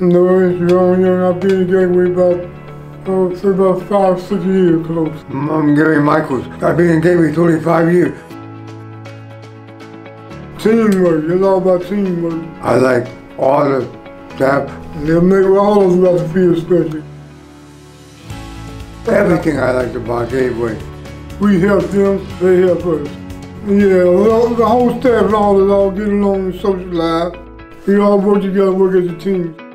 No issue. I'm young. I've been in with about, oh, for about five, six years close. I'm Gary Michaels. I've been in gaming 25 years. Teamwork. It's all about teamwork. I like all the staff, They'll make all of us feel special. everything I like about Gateway. We help them, they help us. Yeah, well, the whole staff and all us, all get along and socialize. We all work together, work as a team.